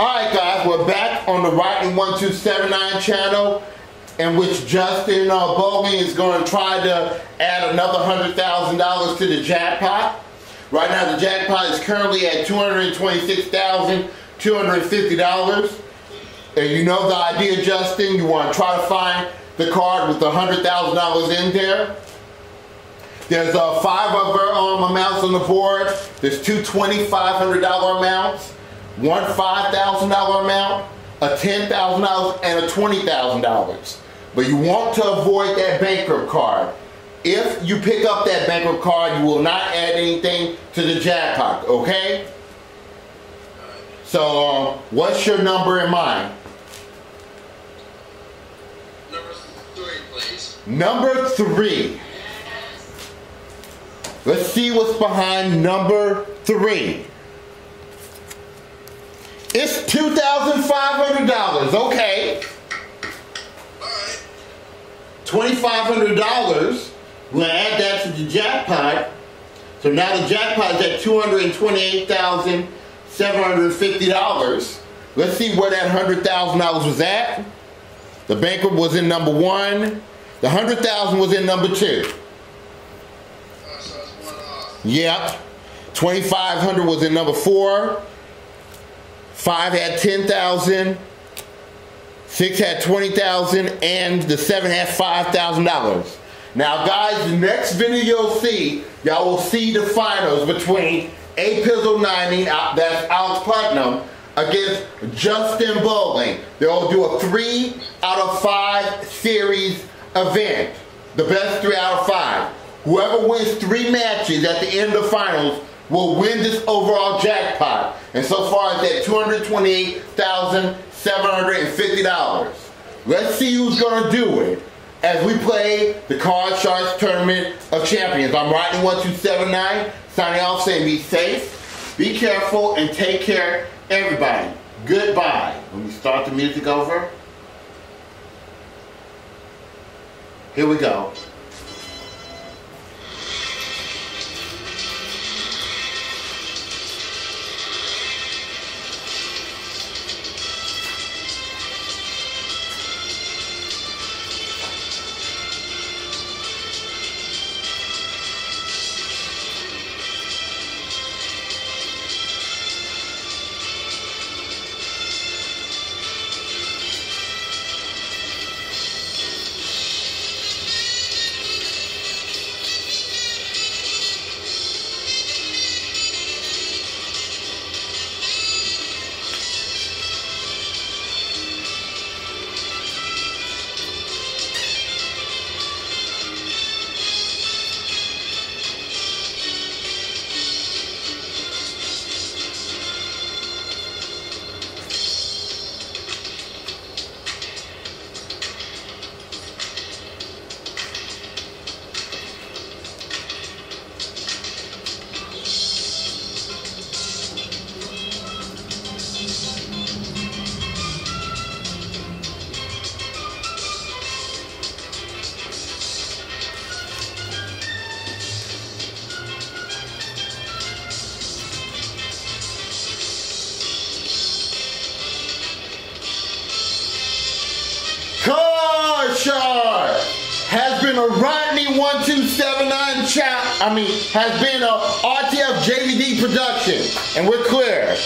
Alright guys, we're back on the Rodney 1279 channel in which Justin uh, Bowling is going to try to add another $100,000 to the jackpot. Right now the jackpot is currently at $226,250. And you know the idea, Justin, you want to try to find the card with the $100,000 in there. There's uh, five other um, amounts on the board. There's two $2,500 amounts one $5,000 amount, a $10,000, and a $20,000. But you want to avoid that bankrupt card. If you pick up that bankrupt card, you will not add anything to the jackpot, okay? So, um, what's your number in mind? Number three, please. Number three. Let's see what's behind number three. It's $2,500, okay. $2,500, we're gonna add that to the jackpot. So now the jackpot is at $228,750. Let's see where that $100,000 was at. The banker was in number one. The 100000 was in number two. Yep. 2500 was in number four. Five had 10,000. Six had 20,000 and the seven had $5,000. Now guys, the next video you'll see, y'all will see the finals between A Pizzle 90, uh, that's Alex Platinum, against Justin Bowling. They'll do a three out of five series event. The best three out of five. Whoever wins three matches at the end of the finals will win this overall jackpot. And so far it's at $228,750. Let's see who's gonna do it as we play the Card Sharks Tournament of Champions. I'm Rodney 1279, signing off saying be safe, be careful, and take care, everybody. Goodbye. Let me start the music over. Here we go. A Rodney 1279 chat. I mean, has been a RTF JVD production. And we're clear.